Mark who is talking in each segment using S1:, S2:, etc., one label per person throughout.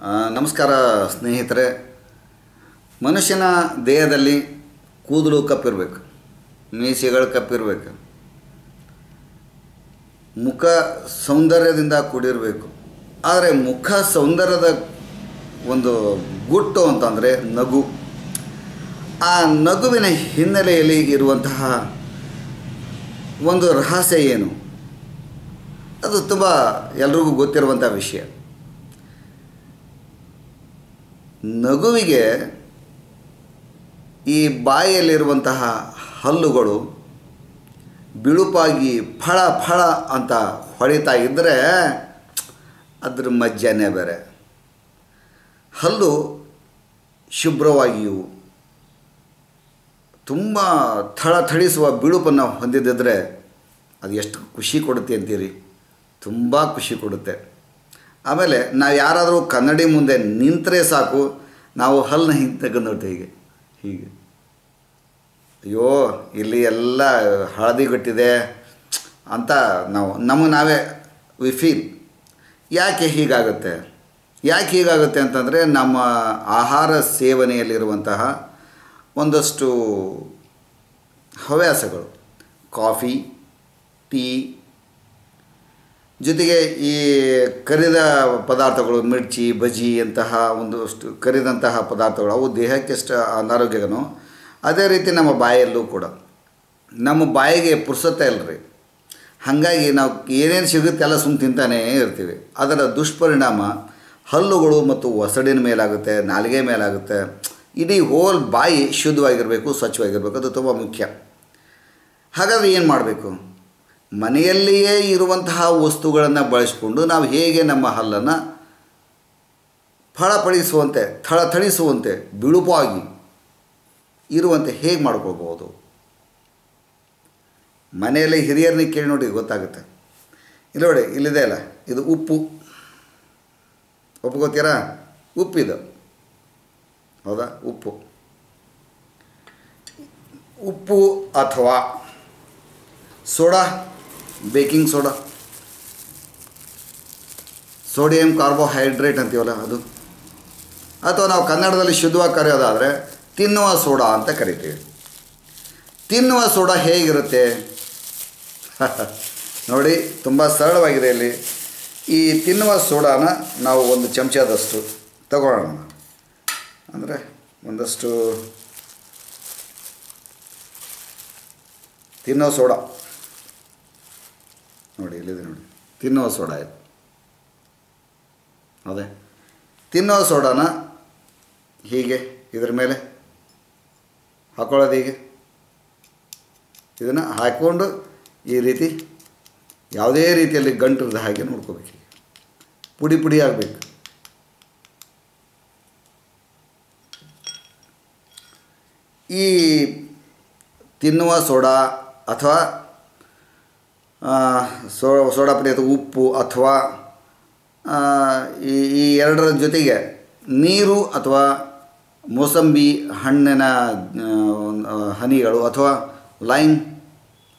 S1: ನಮಸ್ಕಾರ ಸ್ನೇಹಿತರೆ. ಮನುಷ್ಯನ ದೇಹದಲ್ಲಿ ಕೂದಲು ಕಪ್ಪಿರಬೇಕು, ಮೀಸೆಗಳು ಕಪ್ಪಿರಬೇಕು, ಮುಖ ಸೌಂದರ್ಯದಿಂದ ಕೂಡಿರಬೇಕು. ಆದರೆ ಮುಖ ಸೌಂದರ್ಯದ ಒಂದು ಗುಟ್ಟು ಅಂತಂದರೆ ನಗು. ಆ ನಗುವಿನ ಹಿನ್ನೆಲೆಯಲ್ಲಿ ಇರುವಂತಹ ಒಂದು ರಹಸ್ಯ ಏನು? ಅದು ತುಂಬ ಎಲ್ರಿಗೂ ಗೊತ್ತಿರುವಂಥ ವಿಷಯ. ನಗುವಿಗೆ ಈ ಬಾಯಿಯಲ್ಲಿರುವಂತಹ ಹಲ್ಲುಗಳು ಬಿಳುಪಾಗಿ ಫಳ ಫಳ ಅಂತ ಹೊಡಿತಾ ಇದ್ದರೆ ಅದ್ರ ಮಜ್ಜನೇ ಬೇರೆ. ಹಲ್ಲು ಶುಭ್ರವಾಗಿಯೂ ತುಂಬ ಥಳಥಳಿಸುವ ಬಿಳುಪನ್ನು ಹೊಂದಿದ್ದರೆ ಅದು ಎಷ್ಟು ಖುಷಿ ಕೊಡುತ್ತೆ ಅಂತೀರಿ? ತುಂಬ ಖುಷಿ ಕೊಡುತ್ತೆ. ಆಮೇಲೆ ನಾವು ಯಾರಾದರೂ ಕನ್ನಡಿ ಮುಂದೆ ನಿಂತರೆ ಸಾಕು, ನಾವು ಹಲ್ಲನ್ನ ಹಿಂದೆ ತೆಗೆದು ಹೀಗೆ. ಹೀಗೆ. ಅಯ್ಯೋ, ಇಲ್ಲಿ ಎಲ್ಲ ಹಳದಿ ಹಳದಿಗಟ್ಟಿದೆ ಅಂತ ನಾವು, ನಮಗೆ ನಾವೇ ವಿ ಫೀಲ್ ಯಾಕೆ ಹೀಗಾಗುತ್ತೆ? ಯಾಕೆ ಹೀಗಾಗುತ್ತೆ ಅಂತಂದರೆ ನಮ್ಮ ಆಹಾರ ಸೇವನೆಯಲ್ಲಿರುವಂತಹ ಒಂದಷ್ಟು ಹವ್ಯಾಸಗಳು. ಕಾಫಿ, ಟೀ ಜೊತೆಗೆ ಈ ಕರಿದ ಪದಾರ್ಥಗಳು, ಮಿರ್ಚಿ, ಬಜ್ಜಿ ಅಂತಹ ಒಂದಷ್ಟು ಕರಿದಂತಹ ಪದಾರ್ಥಗಳು, ಅವು ದೇಹಕ್ಕೆ ಎಷ್ಟು ಅನಾರೋಗ್ಯನೋ ಅದೇ ರೀತಿ ನಮ್ಮ ಬಾಯಲ್ಲೂ ಕೂಡ. ನಮ್ಮ ಬಾಯಿಗೆ ಪುರ್ಸತ್ತೆ ಇಲ್ಲರಿ ಹಾಗಾಗಿ ನಾವು ಏನೇನು ಸಿಗುತ್ತೆ ಎಲ್ಲ ಸುಮ್ಮನೆ ತಿಂತಾನೇ ಇರ್ತೀವಿ. ಅದರ ದುಷ್ಪರಿಣಾಮ ಹಲ್ಲುಗಳು ಮತ್ತು ಒಸಡಿನ ಮೇಲಾಗುತ್ತೆ, ನಾಲಿಗೆ ಮೇಲಾಗುತ್ತೆ. ಇಡೀ ಹೋಲ್ ಬಾಯಿ ಶುದ್ಧವಾಗಿರಬೇಕು, ಸ್ವಚ್ಛವಾಗಿರಬೇಕು. ಅದು ತುಂಬ ಮುಖ್ಯ. ಹಾಗಾದರೆ ಏನು ಮಾಡಬೇಕು? ಮನೆಯಲ್ಲಿಯೇ ಇರುವಂತಹ ವಸ್ತುಗಳನ್ನು ಬಳಸಿಕೊಂಡು ನಾವು ಹೇಗೆ ನಮ್ಮ ಹಲ್ಲನ್ನು ಫಳಪಡಿಸುವಂತೆ, ಥಳಥಳಿಸುವಂತೆ, ಬಿಳುಪಾಗಿ ಇರುವಂತೆ ಹೇಗೆ ಮಾಡ್ಕೊಳ್ಬೋದು ಮನೆಯಲ್ಲಿ ಹಿರಿಯರನ್ನ ಕೇಳಿ ನೋಡಿ, ಗೊತ್ತಾಗುತ್ತೆ. ಇಲ್ಲ ನೋಡಿ, ಇಲ್ಲಿದೆ ಅಲ್ಲ, ಇದು ಉಪ್ಪು. ಒಪ್ಕೋತೀರಾ? ಉಪ್ಪಿದು. ಹೌದಾ? ಉಪ್ಪು. ಉಪ್ಪು ಅಥವಾ soda. Baking soda. Sodium carbohydrate ಅಂತೀವಲ್ಲ ಅದು. ಅಥವಾ ನಾವು ಕನ್ನಡದಲ್ಲಿ ಶುದ್ಧವಾಗಿ ಕರೆಯೋದಾದರೆ ತಿನ್ನುವ ಸೋಡಾ ಅಂತ ಕರಿತೀವಿ. ತಿನ್ನುವ ಸೋಡಾ ಹೇಗಿರುತ್ತೆ? ನೋಡಿ, ತುಂಬ ಸರಳವಾಗಿದೆ ಇಲ್ಲಿ. ಈ ತಿನ್ನುವ ಸೋಡಾನ ನಾವು ಒಂದು ಚಮಚದಷ್ಟು ತಗೊಳ್ಳೋಣ ಅಂದರೆ ಒಂದಷ್ಟು ತಿನ್ನೋ ಸೋಡಾ. ನೋಡಿ ಇಲ್ಲಿದೆ ನೋಡಿ. ತಿನ್ನುವ ಸೋಡಾ ಇದು. ಅದೇ. ತಿನ್ನೋ ಸೋಡಾನ ಹೀಗೆ ಇದ್ರ ಮೇಲೆ ಹಾಕೊಳ್ಳೋದು ಹೀಗೆ. ಇದನ್ನು ಹಾಕ್ಕೊಂಡು ಈ ರೀತಿ ಯಾವುದೇ ರೀತಿಯಲ್ಲಿ ಗಂಟರದ ಹಾಗೆ ನೋಡ್ಕೋಬೇಕು ಪುಡಿ ಪುಡಿ ಆಗಬೇಕು. ಈ ತಿನ್ನುವ ಸೋಡಾ ಅಥವಾ ಸೋ ಸೋಡಾ ಪುಡಿ ಅಥವಾ ಉಪ್ಪು ಅಥವಾ ಈ ಈ ಎರಡರ ಜೊತೆಗೆ ನೀರು ಅಥವಾ ಮೋಸಂಬಿ ಹಣ್ಣಿನ ಹನಿಗಳು ಅಥವಾ ಲೈಮ್,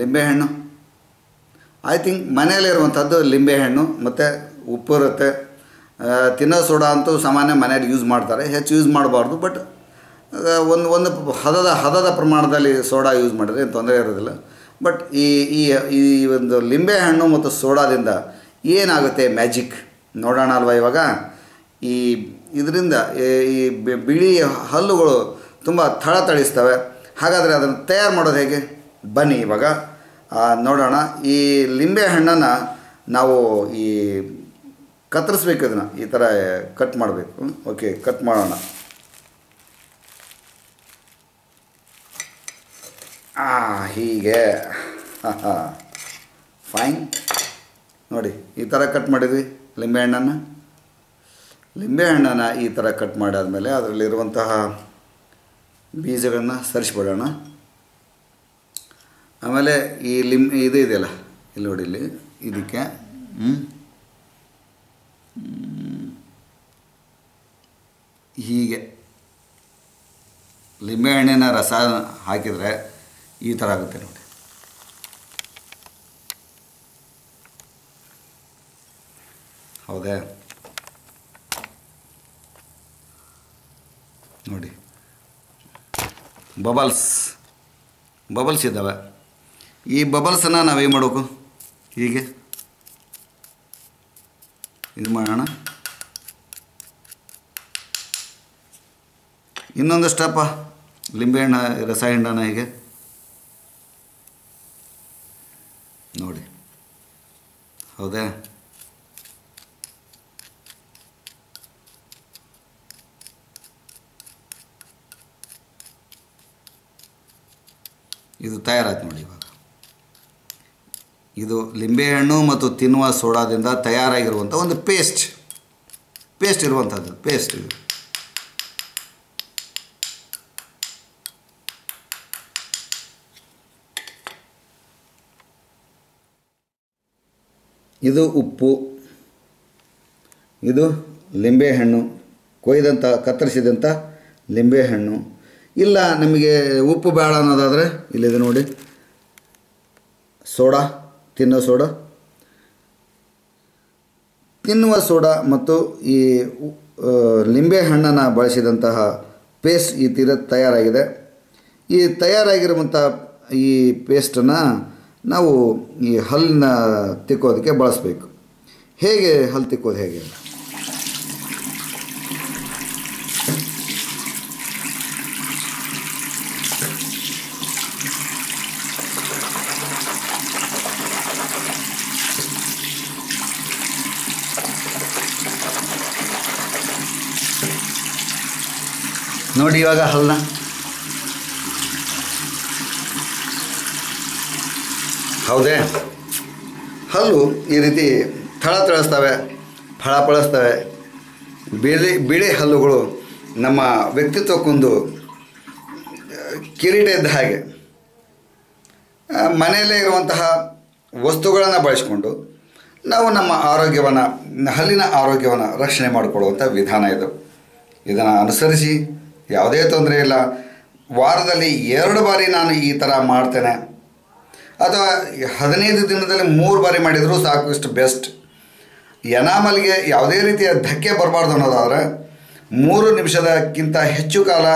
S1: ಲಿಂಬೆಹಣ್ಣು. ಐ ಥಿಂಕ್ ಮನೆಯಲ್ಲಿರುವಂಥದ್ದು ಲಿಂಬೆಹಣ್ಣು, ಮತ್ತು ಉಪ್ಪು ಇರುತ್ತೆ. ತಿನ್ನೋ ಸೋಡಾ ಅಂತೂ ಸಾಮಾನ್ಯ ಮನೆಯಲ್ಲಿ ಯೂಸ್ ಮಾಡ್ತಾರೆ. ಹೆಚ್ಚು ಯೂಸ್ ಮಾಡಬಾರ್ದು ಬಟ್ ಒಂದು ಒಂದು ಹದದ ಹದದ ಪ್ರಮಾಣದಲ್ಲಿ ಸೋಡಾ ಯೂಸ್ ಮಾಡಿದ್ರೆ ಏನು ತೊಂದರೆ ಇರೋದಿಲ್ಲ. ಬಟ್ ಈ ಈ ಈ ಒಂದು ಲಿಂಬೆಹಣ್ಣು ಮತ್ತು ಸೋಡಾದಿಂದ ಏನಾಗುತ್ತೆ ಮ್ಯಾಜಿಕ್? ನೋಡೋಣ ಅಲ್ವಾ ಇವಾಗ? ಈ, ಇದರಿಂದ, ಈ ಬಿಳಿ ಹಲ್ಲುಗಳು ತುಂಬ ಥಳಥಳಿಸ್ತವೆ. ಹಾಗಾದರೆ ಅದನ್ನು ತಯಾರು ಮಾಡೋದು ಹೇಗೆ? ಬನ್ನಿ ಇವಾಗ. ನೋಡೋಣ. ಈ ಲಿಂಬೆ ಹಣ್ಣನ್ನು ನಾವು ಈ ಕತ್ತರಿಸ್ಬೇಕು ಇದನ್ನು. ಈ ಥರ ಕಟ್ ಮಾಡಬೇಕು. ಓಕೆ, ಕಟ್ ಮಾಡೋಣ. ಹೀಗೆ. ಫೈನ್ ನೋಡಿ, ಈ ಥರ ಕಟ್ ಮಾಡಿದ್ವಿ. ಲಿಂಬೆಹಣ್ಣನ್ನು ಲಿಂಬೆಹಣ್ಣನ್ನು ಈ ಥರ ಕಟ್ ಮಾಡಾದಮೇಲೆ ಅದರಲ್ಲಿರುವಂತಹ ಬೀಜಗಳನ್ನು ಸರಿಸ್ಬಿಡೋಣ. ಆಮೇಲೆ ಈ ಲಿಂ, ಇದು ಇದೆಯಲ್ಲ, ಇಲ್ಲಿ ನೋಡಿ ಇಲ್ಲಿ, ಇದಕ್ಕೆ. ಹೀಗೆ. ಲಿಂಬೆಹಣ್ಣಿನ ರಸ ಹಾಕಿದರೆ ಈ ಥರ ಆಗುತ್ತೆ ನೋಡಿ. ಹೌದಾ? ನೋಡಿ. ಬಬಲ್ಸ್. ಬಬಲ್ಸ್ ಇದ್ದಾವೆ. ಈ ಬಬಲ್ಸನ್ನು ನಾವೇನು ಮಾಡಬೇಕು? ಹೀಗೆ. ಇದು ಮಾಡೋಣ. ಇನ್ನೊಂದು ಸ್ಟೆಪ್ಪ ಲಿಂಬೆಹಣ್ಣ ರಸ ಹಿಂಡನ ಹೀಗೆ ನೋಡಿ ಹೌದಾ? ಇದು ತಯಾರಾಯ್ತು ನೋಡಿ ಇವಾಗ. ಇದು ಲಿಂಬೆಹಣ್ಣು ಮತ್ತು ತಿನ್ನುವ ಸೋಡಾದಿಂದ ತಯಾರಾಗಿರುವಂಥ ಒಂದು ಪೇಸ್ಟ್. ಪೇಸ್ಟ್ ಇರುವಂಥದ್ದು, ಪೇಸ್ಟ್ ಇದು. ಇದು ಉಪ್ಪು, ಇದು ಲಿಂಬೆಹಣ್ಣು ಕೊಯ್ದಂಥ ಕತ್ತರಿಸಿದಂಥ ಲಿಂಬೆಹಣ್ಣು. ಇಲ್ಲ, ನಮಗೆ ಉಪ್ಪು ಬೇಡ ಅನ್ನೋದಾದರೆ ಇಲ್ಲಿದೆ ನೋಡಿ. ಸೋಡಾ ತಿನ್ನೋ ಸೋಡಾ. ತಿನ್ನುವ ಸೋಡಾ ಮತ್ತು ಈ ಉ- ಹಣ್ಣನ್ನು ಬಳಸಿದಂತಹ ಪೇಸ್ಟ್ ಈ ತೀರ ತಯಾರಾಗಿದೆ. ಈ ತಯಾರಾಗಿರುವಂಥ ಈ ಪೇಸ್ಟನ್ನು ನಾವು ಈ ಹಲ್ಲನ್ನ ತಿಕ್ಕೋದಕ್ಕೆ ಬಳಸಬೇಕು. ಹೇಗೆ ಹಲ್ಲು ತಿಕ್ಕೋದು ಹೇಗೆ ನೋಡಿ ಇವಾಗ ಹಲ್ಲನ್ನ ಹೌದೇ? ಹಲ್ಲು ಈ ರೀತಿ ಥಳ ತಳಿಸ್ತವೆ ಫಳ ಪಳಿಸ್ತವೆ ಬಿಳಿ ಬಿಳಿ ಹಲ್ಲುಗಳು ನಮ್ಮ ವ್ಯಕ್ತಿತ್ವಕ್ಕೊಂದು ಕಿರೀಟ ಇದ್ದ ಹಾಗೆ. ಮನೆಯಲ್ಲೇ ಇರುವಂತಹ ವಸ್ತುಗಳನ್ನು ಬಳಸಿಕೊಂಡು ನಾವು ನಮ್ಮ ಆರೋಗ್ಯವನ್ನು, ಹಲ್ಲಿನ ಆರೋಗ್ಯವನ್ನು ರಕ್ಷಣೆ ಮಾಡಿಕೊಳ್ಳುವಂಥ ವಿಧಾನ ಇದು. ಇದನ್ನು ಅನುಸರಿಸಿ ಯಾವುದೇ ತೊಂದರೆ ಇಲ್ಲ. ವಾರದಲ್ಲಿ ಎರಡು ಬಾರಿ ನಾನು ಈ ಥರ ಮಾಡ್ತೇನೆ. ಅಥವಾ ಹದಿನೈದು ದಿನದಲ್ಲಿ ಮೂರು ಬಾರಿ ಮಾಡಿದರೂ ಸಾಕು, ಇಷ್ಟು ಬೆಸ್ಟ್. ಎನಾಮಲ್ಗೆ ಯಾವುದೇ ರೀತಿಯ ಧಕ್ಕೆ ಬರಬಾರ್ದು ಅನ್ನೋದಾದರೆ, ಮೂರು ನಿಮಿಷದಕ್ಕಿಂತ ಹೆಚ್ಚು ಕಾಲ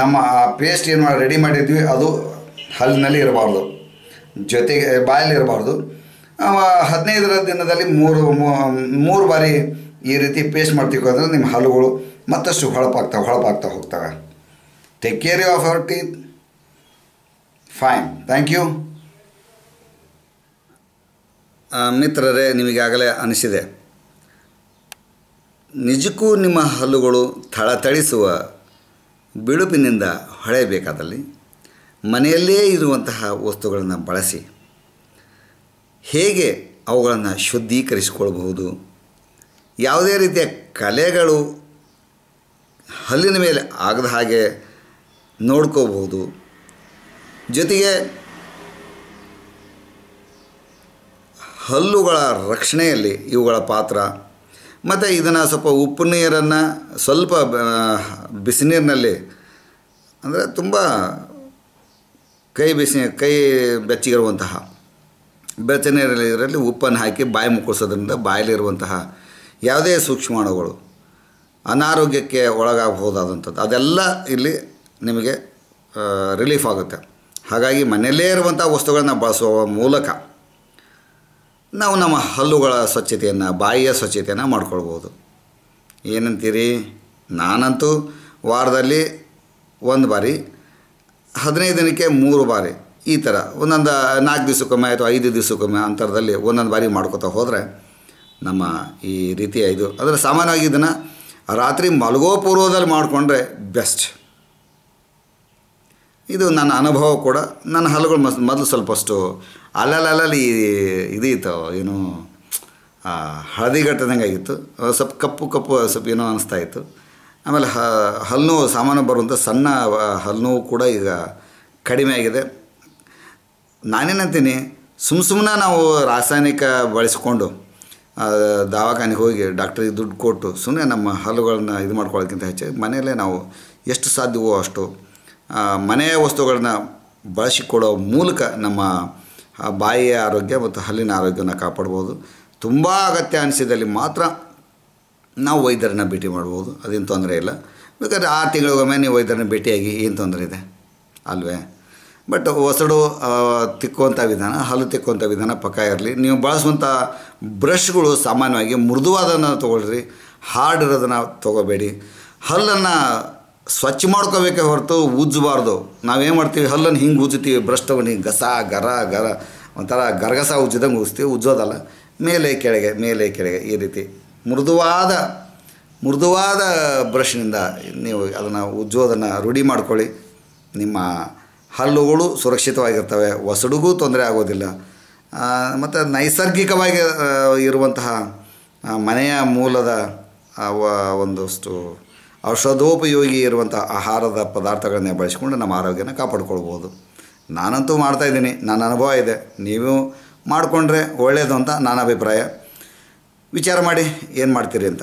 S1: ನಮ್ಮ ಆ ಪೇಸ್ಟ್ ಏನು ಮಾಡಿ ರೆಡಿ ಮಾಡಿದ್ವಿ, ಅದು ಹಲ್ಲಿನಲ್ಲಿ ಇರಬಾರ್ದು. ಜೊತೆಗೆ ಬಾಯಲ್ಲಿ ಇರಬಾರ್ದು. ಹದಿನೈದರ ದಿನದಲ್ಲಿ ಮೂರು ಮೂರು ಬಾರಿ ಈ ರೀತಿ ಪೇಸ್ಟ್ ಮಾಡ್ತೀವಿ ಅಂದರೆ ನಿಮ್ಮ ಹಲ್ಲುಗಳು ಮತ್ತಷ್ಟು ಹೊಳಪಾಗ್ತವೆ ಹೊಳಪಾಗ್ತಾ ಹೋಗ್ತವೆ. Take care of our teeth fine thank you ಮಿತ್ರರೇ, ನಿಮಗಾಗಲೇ ಅನಿಸಿದೆ. ನಿಜಕ್ಕೂ ನಿಮ್ಮ ಹಲ್ಲುಗಳು ಥಳಥಳಿಸುವ ಬಿಳುಪಿನಿಂದ ಹೊಳೆಯಬೇಕಾದಲ್ಲಿ ಮನೆಯಲ್ಲೇ ಇರುವಂತಹ ವಸ್ತುಗಳನ್ನು ಬಳಸಿ, ಹೇಗೆ ಅವುಗಳನ್ನು ಶುದ್ಧೀಕರಿಸಿಕೊಳ್ಬಹುದು ಯಾವುದೇ ರೀತಿಯ ಕಲೆಗಳು ಹಲ್ಲಿನ ಮೇಲೆ ಆಗದ ಹಾಗೆ ನೋಡ್ಕೋಬಹುದು, ಜೊತೆಗೆ ಹಲ್ಲುಗಳ ರಕ್ಷಣೆಯಲ್ಲಿ ಇವುಗಳ ಪಾತ್ರ. ಮತ್ತು ಇದನ್ನು ಸ್ವಲ್ಪ ಉಪ್ಪು ನೀರನ್ನು, ಸ್ವಲ್ಪ ಬಿಸಿನೀರಿನಲ್ಲಿ, ಅಂದರೆ ತುಂಬ ಕೈ ಬಿಸಿ, ಕೈ ಬೆಚ್ಚಗಿರುವಂತಹ ಇದರಲ್ಲಿ ಉಪ್ಪನ್ನು ಹಾಕಿ ಬಾಯಿ ಮುಕ್ಕಳಿಸೋದ್ರಿಂದ ಬಾಯಲ್ಲಿರುವಂತಹ ಯಾವುದೇ ಸೂಕ್ಷ್ಮಾಣುಗಳು ಅನಾರೋಗ್ಯಕ್ಕೆ ಒಳಗಾಗಬಹುದಾದಂಥದ್ದು. ಅದೆಲ್ಲ ಇಲ್ಲಿ ನಿಮಗೆ ರಿಲೀಫ್ ಆಗುತ್ತೆ. ಹಾಗಾಗಿ ಮನೆಯಲ್ಲೇ ಇರುವಂಥ ವಸ್ತುಗಳನ್ನು ಬಳಸುವ ಮೂಲಕ ನಾವು ನಮ್ಮ ಹಲ್ಲುಗಳ ಸ್ವಚ್ಛತೆಯನ್ನು, ಬಾಯಿಯ ಸ್ವಚ್ಛತೆಯನ್ನು ಮಾಡ್ಕೊಳ್ಬೋದು. ಏನಂತೀರಿ? ನಾನಂತೂ ವಾರದಲ್ಲಿ ಒಂದು ಬಾರಿ, ಹದಿನೈದು ದಿನಕ್ಕೆ ಮೂರು ಬಾರಿ ಈ ಥರ. ಒಂದೊಂದು ನಾಲ್ಕು ದಿವಸಕ್ಕೊಮ್ಮೆ ಅಥವಾ ಐದು ದಿವಸಕ್ಕೊಮ್ಮೆ ಅಂತರದಲ್ಲಿ ಒಂದೊಂದು ಬಾರಿ ಮಾಡ್ಕೋತಾ ಹೋದರೆ ನಮ್ಮ ಈ ರೀತಿಯ ಇದು. ಅಂದರೆ ಸಾಮಾನ್ಯವಾಗಿ ಇದನ್ನು ರಾತ್ರಿ ಮಲಗೋ ಪೂರ್ವದಲ್ಲಿ ಮಾಡಿಕೊಂಡ್ರೆ ಬೆಸ್ಟ್. ಇದು ನನ್ನ ಅನುಭವ ಕೂಡ. ನನ್ನ ಹಲ್ಲುಗಳು ಮಸ್ ಮೊದಲು ಸ್ವಲ್ಪಷ್ಟು ಅಲ್ಲಲ್ಲಿ ಇದು ಇತ್ತು ಏನು ಆ, ಹಳದಿ ಗಟ್ಟದಂಗೆ ಆಗಿತ್ತು. ಸ್ವಲ್ಪ ಕಪ್ಪು ಕಪ್ಪು ಸ್ವಲ್ಪ ಏನೋ ಅನಿಸ್ತಾ ಇತ್ತು. ಆಮೇಲೆ ಹ ಹಲ್ಲು ಸಾಮಾನ್ಯ ಬರುವಂಥ ಸಣ್ಣ ಹಲ್ಲು ಕೂಡ ಈಗ ಕಡಿಮೆ ಆಗಿದೆ. ನಾನೇನಂತೀನಿ ಸುಮ್ ಸುಮ್ಮನೆ ನಾವು ರಾಸಾಯನಿಕ ಬಳಸಿಕೊಂಡು ದವಾಖಾನೆಗೆ ಹೋಗಿ ಡಾಕ್ಟ್ರಿಗೆ ದುಡ್ಡು ಕೊಟ್ಟು ಸುಮ್ಮನೆ ನಮ್ಮ ಹಲ್ಲುಗಳನ್ನ ಇದು ಮಾಡ್ಕೊಳ್ಳೋಕ್ಕಿಂತ ಹೆಚ್ಚಾಗಿ ಮನೆಯಲ್ಲೇ ನಾವು ಎಷ್ಟು ಸಾಧ್ಯವೋ ಅಷ್ಟು ಮನೆಯ ವಸ್ತುಗಳನ್ನ ಬಳಸಿಕೊಡೋ ಮೂಲಕ ನಮ್ಮ ಬಾಯಿಯ ಆರೋಗ್ಯ ಮತ್ತು ಹಲ್ಲಿನ ಆರೋಗ್ಯವನ್ನು ಕಾಪಾಡ್ಬೋದು. ತುಂಬ ಅಗತ್ಯ ಅನಿಸಿದಲ್ಲಿ ಮಾತ್ರ ನಾವು ವೈದ್ಯರನ್ನ ಭೇಟಿ ಮಾಡ್ಬೋದು. ಅದೇನು ತೊಂದರೆ ಇಲ್ಲ. ಬೇಕಾದ್ರೆ ಆರು ತಿಂಗಳಿಗೊಮ್ಮೆ ನೀವು ವೈದ್ಯರನ್ನ ಭೇಟಿಯಾಗಿ ಏನು ತೊಂದರೆ ಇದೆ? ಅಲ್ವೇ? ಬಟ್ ಒಸಡು ತಿಕ್ಕುವಂಥ ವಿಧಾನ, ಹಲ್ಲು ತಿಕ್ಕುವಂಥ ವಿಧಾನ ಪಕ್ಕ ಇರಲಿ. ನೀವು ಬಳಸುವಂಥ ಬ್ರಷ್ಗಳು ಸಾಮಾನ್ಯವಾಗಿ ಮೃದುವಾದನ್ನು ತೊಗೊಳ್ರಿ. ಹಾರ್ಡ್ ಇರೋದನ್ನು ತೊಗೋಬೇಡಿ. ಹಲ್ಲನ್ನು ಸ್ವಚ್ಛ ಮಾಡ್ಕೋಬೇಕೇ ಹೊರತು ಉಜ್ಜಬಾರ್ದು ನಾವೇನು ಮಾಡ್ತೀವಿ? ಹಲ್ಲನ್ನು ಹಿಂಗೆ ಉಜ್ಜುತ್ತೀವಿ ಭ್ರಷ್ಟವನಿ ಹಿಂಗೆ ಗಸ, ಗರ ಗರ ಒಂಥರ ಗರಗಸ ಉಜ್ಜಿದಂಗೆ ಉಜ್ತೀವಿ ಉಜ್ಜೋದಲ್ಲ ಮೇಲೆ ಕೆಳಗೆ ಮೇಲೆ ಕೆಳಗೆ ಈ ರೀತಿ. ಮೃದುವಾದ ಮೃದುವಾದ ಬ್ರಷ್ನಿಂದ ನೀವು ಅದನ್ನು ಉಜ್ಜೋದನ್ನು ರೂಢಿ ಮಾಡ್ಕೊಳ್ಳಿ. ನಿಮ್ಮ ಹಲ್ಲುಗಳು ಸುರಕ್ಷಿತವಾಗಿರ್ತವೆ. ಒಸಡುಗೂ ತೊಂದರೆ ಆಗೋದಿಲ್ಲ. ಮತ್ತು ನೈಸರ್ಗಿಕವಾಗಿ ಇರುವಂತಹ ಮನೆಯ ಮೂಲದ ಒಂದಷ್ಟು ಔಷಧೋಪಯೋಗಿ ಇರುವಂಥ ಆಹಾರದ ಪದಾರ್ಥಗಳನ್ನೇ ಬಳಸಿಕೊಂಡು ನಮ್ಮ ಆರೋಗ್ಯನ ಕಾಪಾಡ್ಕೊಳ್ಬೋದು. ನಾನಂತೂ ಮಾಡ್ತಾಯಿದ್ದೀನಿ ನನ್ನ ಅನುಭವ ಇದೆ. ನೀವು ಮಾಡಿಕೊಂಡ್ರೆ ಒಳ್ಳೆಯದು ಅಂತ ನನ್ನ ಅಭಿಪ್ರಾಯ. ವಿಚಾರ ಮಾಡಿ ಏನು ಮಾಡ್ತೀರಿ ಅಂತ?